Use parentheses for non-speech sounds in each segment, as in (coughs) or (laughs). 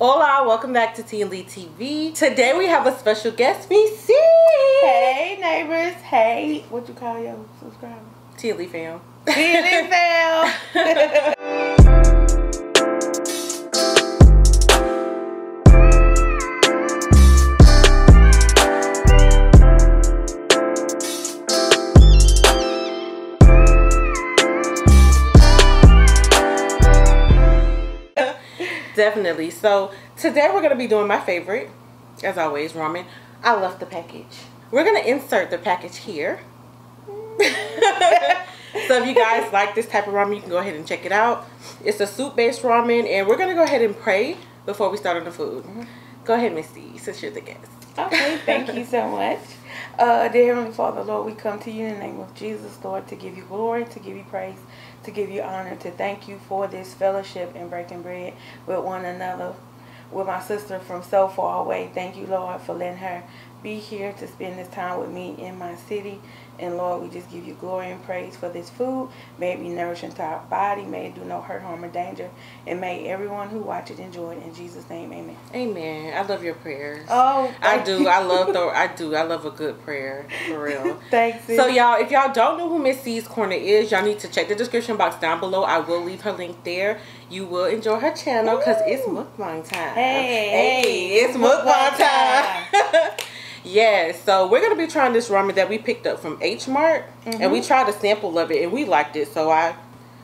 Hola, welcome back to T and Lee TV. Today we have a special guest, VC. Hey neighbors. Hey, what you call your subscriber? T and Lee fam. T and fam. (laughs) Definitely. So today we're gonna be doing my favorite, as always, ramen. I love the package. We're gonna insert the package here. (laughs) so if you guys (laughs) like this type of ramen, you can go ahead and check it out. It's a soup-based ramen, and we're gonna go ahead and pray before we start on the food. Mm-hmm. Go ahead, Miss C, since you're the guest. Okay, thank you (laughs) so much. Uh, dear Heavenly Father, Lord, we come to you in the name of Jesus, Lord, to give you glory, to give you praise, to give you honor, to thank you for this fellowship and breaking bread with one another. With my sister from so far away, thank you, Lord, for letting her be here to spend this time with me in my city. And Lord, we just give you glory and praise for this food. May it be nourishing to our body. May it do no hurt, harm, or danger. And may everyone who watch it enjoy it. In Jesus' name, amen. Amen. I love your prayers. Oh, I do. I love the. (laughs) I do. I love a good prayer for real. (laughs) Thanks. So y'all, if y'all don't know who Miss C's Corner is, y'all need to check the description box down below. I will leave her link there. You will enjoy her channel because it's mukbang time. Hey, hey, it's mukbang time. Yeah, so we're gonna be trying this ramen that we picked up from H Mart, and we mm-hmm. tried a sample of it and we liked it. So I,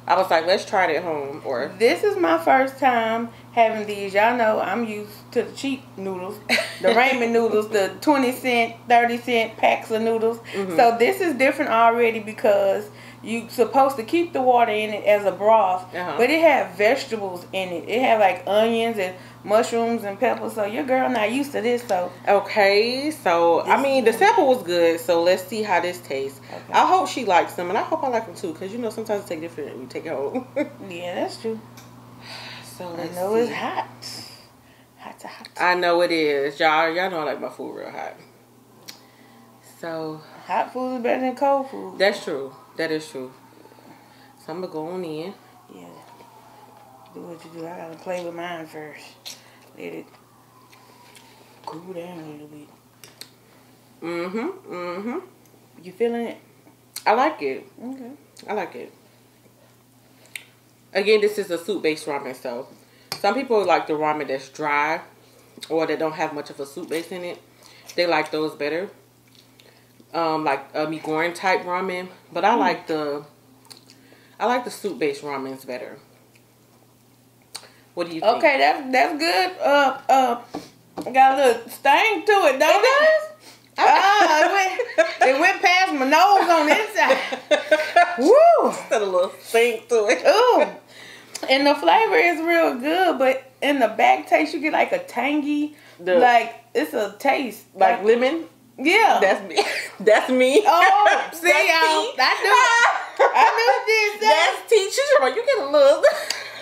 I was like, let's try it at home. Or This is my first time having these. Y'all know I'm used to the cheap noodles, the (laughs) ramen noodles, the 20 cent, 30 cent packs of noodles. Mm-hmm. So this is different already because you supposed to keep the water in it as a broth, Uh-huh. but it had vegetables in it. It had like onions and mushrooms and peppers. So your girl not used to this, so Okay, so I mean the sample was good, so let's see how this tastes. Okay. I hope she likes them, and I hope I like them too, because you know sometimes it take different you take it home. (laughs) yeah, that's true. so I know see. it's hot. Hot to hot. I know it is, y'all. Y'all know I like my food real hot. So Hot food is better than cold food. that's true. That is true. So I'm gonna go on in. Yeah. Do what you do. I gotta play with mine first. Let it cool down a little bit. Mm-hmm. Mm-hmm. You feeling it? I like it. Okay. I like it. Again, this is a soup-based ramen, so some people like the ramen that's dry or that don't have much of a soup base in it. They like those better. Um, like a mi goreng type ramen, but I like the I like the soup-based ramens better. What do you think? Okay, that's that's good. Uh uh got a little sting to it, don't it? Ah, it went it went past my nose on the inside. (laughs) Woo! Got a little stink to it. Ooh. (laughs) And the flavor is real good, but in the back taste you get like a tangy The- like it's a taste. Like lemon. Yeah. That's me. (laughs) That's me. Oh, (laughs) see, That's I, tea. I knew, I knew this. (laughs) That That's tea. She's. You get a little.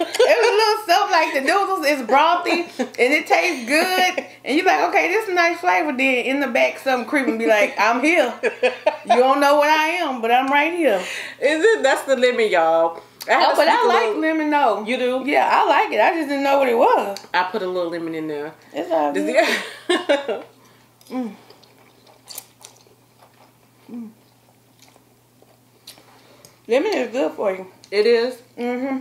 it was a little something like the noodles is brothy and it tastes good, and you're like, okay, this is a nice flavor. Then in the back, something creeping, be like, I'm here. You don't know what I am, but I'm right here. Is it? That's the lemon, y'all. I Oh, but I like little- lemon though. You do? Yeah, I like it. I just didn't know what it was. I put a little lemon in there. It's all good. it- mm. Lemon is good for you. it is. Mm-hmm.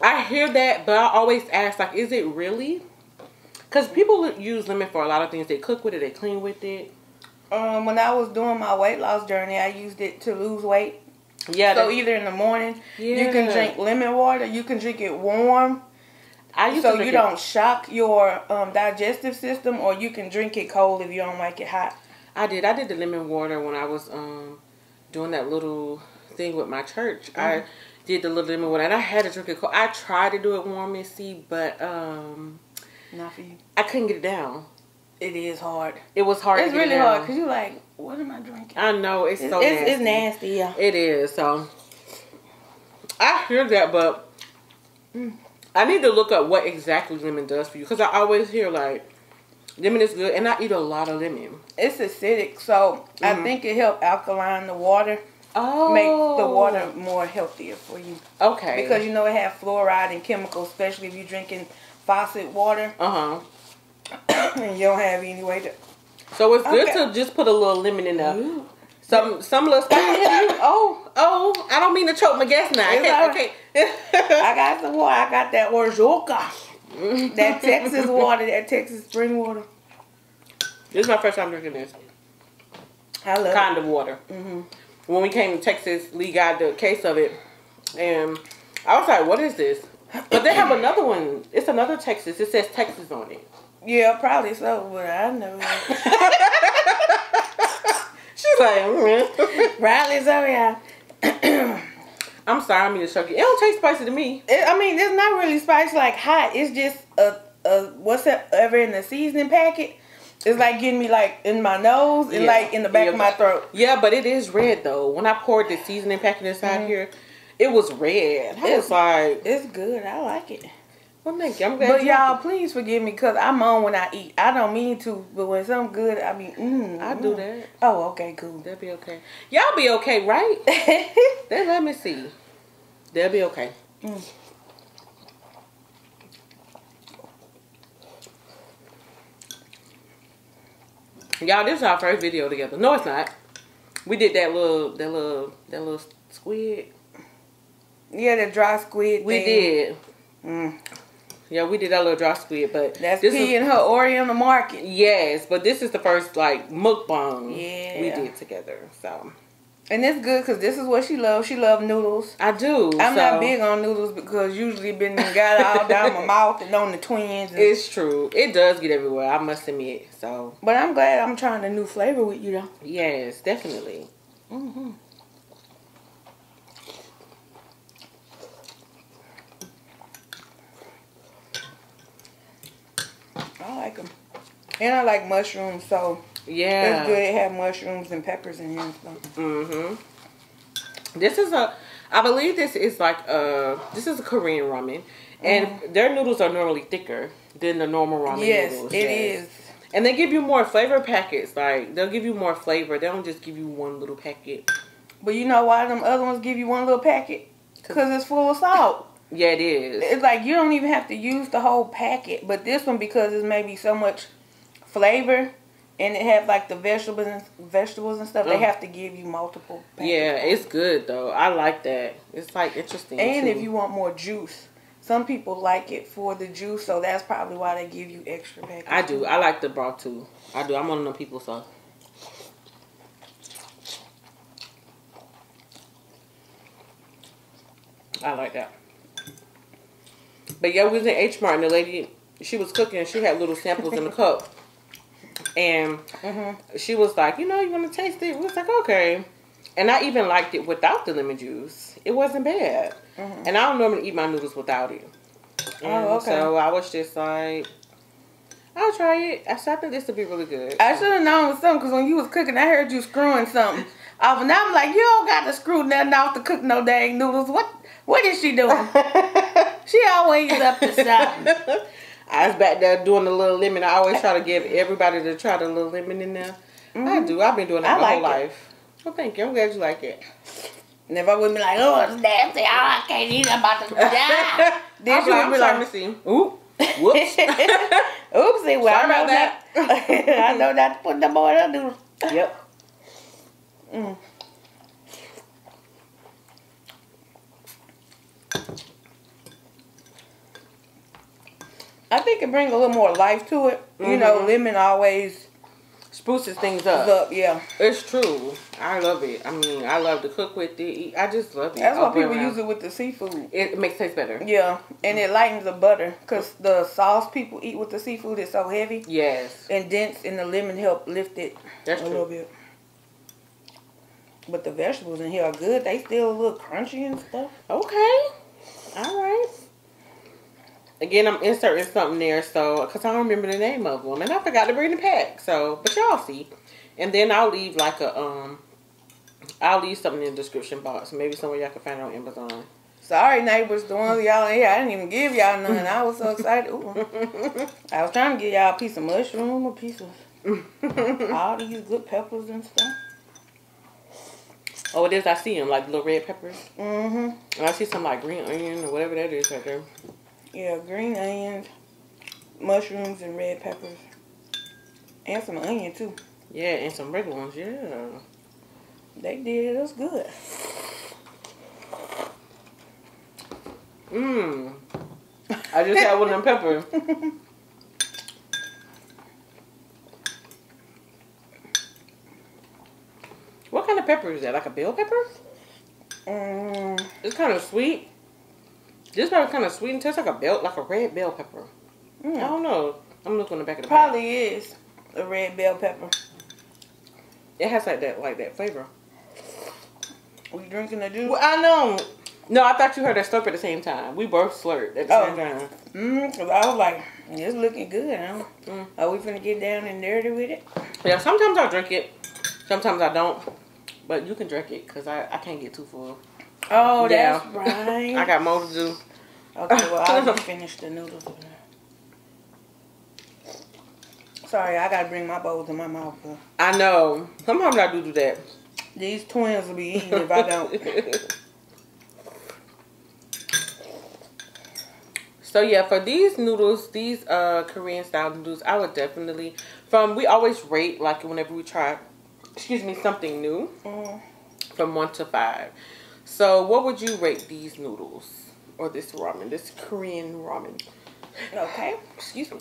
I hear that, but I always ask, like, is it really? Because people use lemon for a lot of things. They cook with it. They clean with it. Um, when I was doing my weight loss journey, I used it to lose weight. Yeah. So either in the morning, you can drink lemon water. You can drink it warm. I used so you it- don't shock your um, digestive system, or you can drink it cold if you don't like it hot. I did. I did the lemon water when I was um doing that little thing with my church. I Mm-hmm. did the little lemon water, and I had to drink it cold. I tried to do it warm and see, but um Not for you. I couldn't get it down. It is hard. It was hard. It's to get it really hard because you're like, what am I drinking? I know it's, It's, so it's, nasty. it's nasty, yeah. It is. So I hear that, but Mm. I need to look up what exactly lemon does for you because I always hear like lemon is good, and I eat a lot of lemon. It's acidic, so I Mhm. think it helps alkaline the water. Oh. make the water more healthier for you. Okay. Because you know it has fluoride and chemicals, especially if you're drinking faucet water Uh huh. (coughs) and you don't have any way to. So it's good to just put a little lemon in there. Some some little (coughs) oh oh! I don't mean to choke my gas now. I It's can't. alright. I can't. (laughs) I got some water. I got that Ozarka. That Texas water, that Texas spring water. this is my first time drinking this I love kind of water. hmm When we came to Texas, Lee got the case of it, and I was like, "What is this?" But they have another one. It's another Texas. It says Texas on it. Yeah, probably so, but I know. (laughs) (laughs) She's like, mm. Riley's over here. (clears throat) "I'm sorry, I mean to choke you. It don't taste spicy to me." It, I mean, it's not really spicy like hot. It's just a, a what's ever in the seasoning packet. It's like getting me like in my nose and Yeah. like in the back Yeah. of my throat. Yeah, but it is red though. When I poured the seasoning packet inside mm-hmm. here, it was red. I was It's- like, It's good. I like it. "Well, thank you. I'm glad." But y'all, please forgive me because I'm on when I eat. I don't mean to, but when something good, I mean, mm. I do mm. that. Oh, okay, cool. They'll be okay. Y'all be okay, right? (laughs) Then let me see. They'll be okay. Mm. Y'all, this is our first video together. No, it's not. We did that little, that little, that little squid. yeah, the dry squid. We thing. did. Mm. Yeah, we did that little dry squid, but That's this P is and her Ori on the market. yes, but this is the first like mukbang Yeah. we did together. So And it's good because this is what she loves. She loves noodles. I do. I'm so not big on noodles because usually been got all down my mouth and on the twins. And, It's true. It does get everywhere. I must admit. So but I'm glad I'm trying a new flavor with you though. yes, definitely. Mm-hmm. I like them. And I like mushrooms, so Yeah. it's good to have mushrooms and peppers in here and stuff. Mm-hmm. This is a, I believe this is like a, this is a Korean ramen, and their noodles are normally thicker than the normal ramen yes, noodles. it is. And they give you more flavor packets. Like they'll give you more flavor. They don't just give you one little packet. But you know why them other ones give you one little packet? Because it's full of salt. (laughs) Yeah, it is. It's like you don't even have to use the whole packet. But this one, because it's maybe so much flavor and it have like the vegetables and vegetables and stuff, they have to give you multiple packets. Yeah, it's good though. I like that. It's like interesting. And too. if you want more juice, some people like it for the juice, so that's probably why they give you extra packets. I do. I like the broth too. I do. I'm one of them people. So. I like that. But yeah, we was in H Mart and the lady, she was cooking and she had little samples in the (laughs) cup. And Mhm. she was like, you know, you want to taste it? We was like, okay. And I even liked it without the lemon juice. It wasn't bad. Mhm. And I don't normally eat my noodles without it. Oh, okay. So I was just like, I'll try it. I I think this would be really good. I should have known something because when you was cooking, I heard you screwing something. off, and I'm like, you don't got to screw nothing off to cook no dang noodles. What? What is she doing? (laughs) she always up to something. (laughs) I was back there doing the little lemon. I always try to give everybody to try the little lemon in there. I do. I've been doing that I my whole it. life. Well, thank you. I'm glad you like it. And if I would be like, oh, it's nasty, oh, I can't eat, I'm about to (laughs) die. Then she like, would be like, Missy. Ooh. Whoops. (laughs) Oopsie, well, Sorry I know about that. (laughs) I know not to put them on her noodles. yep. Mm. I think it brings a little more life to it. You know, Mhm. lemon always Spruces things up. up. Yeah, It's true. I love it. I mean, I love to cook with it. I just love it. that's why all the way people around. use it with the seafood. It, makes it taste better. Yeah, and it lightens the butter because the sauce people eat with the seafood is so heavy Yes. and dense, and the lemon help lift it That's a true. little bit. But the vegetables in here are good. They still a little crunchy and stuff. Okay. All right. Again, I'm inserting something there, so because I don't remember the name of them, and I forgot to bring the pack. So, but y'all see, and then I'll leave like a um, I'll leave something in the description box. Maybe somewhere y'all can find it on Amazon. Sorry, neighbors, the ones y'all in here. I didn't even give y'all none. I was so excited. Ooh. (laughs) I was trying to give y'all a piece of mushroom, a piece of (laughs) all these good peppers and stuff. Oh, it is. I see them like little red peppers. Mm-hmm. And I see some like green onion or whatever that is right there. Yeah, green onions, mushrooms, and red peppers. And some onion, too. Yeah, and some regular ones. Yeah. They did. It was good. Mmm. I just had one of them peppers. (laughs) what kind of pepper is that? Like a bell pepper? Mm, It's kind of sweet. This pepper kind of sweet and tastes like a bell, like a red bell pepper. I mm. don't know. I'm looking on the back of the. Probably is a red bell pepper. It has like that, like that flavor. We drinking the juice? Well, I know. No, I thought you heard that slurp at the same time. We both slurped at the Oh. same time. Mm, cause I was like, it's looking good. Huh? Mm. Are we finna get down and dirty with it? Yeah, sometimes I drink it. Sometimes I don't. But you can drink it because I, I can't get too full. Oh, Yeah. that's right. (laughs) I got more to do. Okay, well, I'll just (laughs) finish the noodles. Sorry, I gotta bring my bowls in my mouth. Bro. I know. Sometimes I do do that. These twins will be eating if I don't. (laughs) so yeah, for these noodles, these uh Korean style noodles, I would definitely from we always rate like whenever we try excuse me, something new Mm, from one to five. So what would you rate these noodles? Or this ramen, this Korean ramen. okay. Excuse me.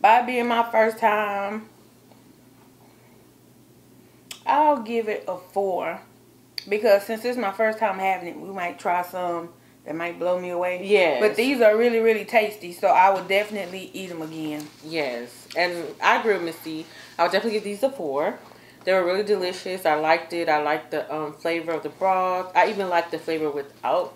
By being my first time, I'll give it a four. Because since it's my first time having it, we might try some that might blow me away. Yes. But these are really, really tasty, so I would definitely eat them again. Yes, and I agree with. I would definitely give these a four. They were really delicious. I liked it. I liked the um, flavor of the broth. I even liked the flavor without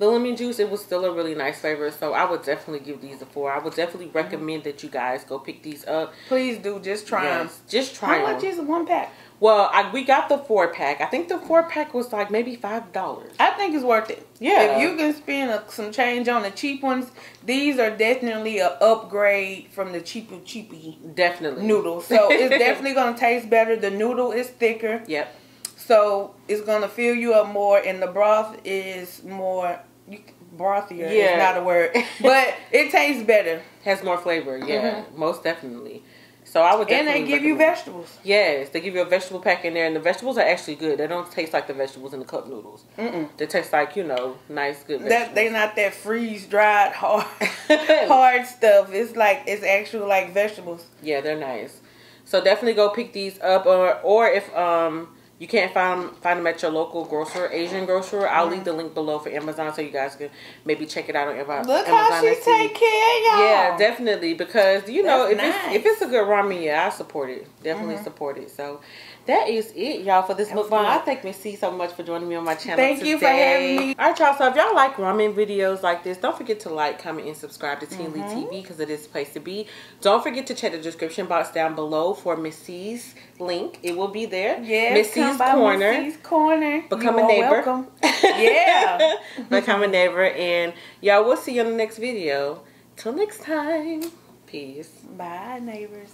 the lemon juice. It was still a really nice flavor. So I would definitely give these a four. I would definitely mm-hmm. recommend that you guys go pick these up. Please do, just try them. Just try How them. much is one pack? well, I, we got the four pack. I think the four pack was like maybe five dollars. I think it's worth it. Yeah. If you can spend a, some change on the cheap ones, these are definitely a upgrade from the cheaper cheapy Definitely noodles. So (laughs) it's definitely gonna taste better. The noodle is thicker, Yep. so it's gonna fill you up more, and the broth is more you, brothier. Yeah, is not a word, (laughs) but it tastes better, Has more flavor. Yeah, most definitely. So I would Mm-hmm. and they give you vegetables. Yes, they give you a vegetable pack in there, and the vegetables are actually good. They don't taste like the vegetables in the cup noodles. Mm-mm. They taste like you know, nice, good. That Vegetables. they not that freeze dried hard (laughs) hard stuff. It's like it's actual like vegetables. yeah, they're nice. So definitely go pick these up, or or if um you can't find them, find them at your local grocer, Asian grocer, I'll leave the link below for Amazon so you guys can maybe check it out on Amazon. Look how she and take care y'all. Yeah, definitely because you know if That's it's if it's a good ramen, yeah, I support it. Definitely uh-huh. support it. So that is it, y'all, for this mukbang. I thank Miss C so much for joining me on my channel. Thank you for having me. All right, y'all. So if y'all like ramen videos like this, don't forget to like, comment, and subscribe to Teen Mm-hmm. TV because it is the place to be. Don't forget to check the description box down below for Miss C's link. It will be there. Yeah, Miss C's corner. Miss C's corner. Become You a neighbor. welcome. (laughs) Yeah. Become a neighbor. And y'all, we'll see you on the next video. Till next time. Peace. Bye, neighbors.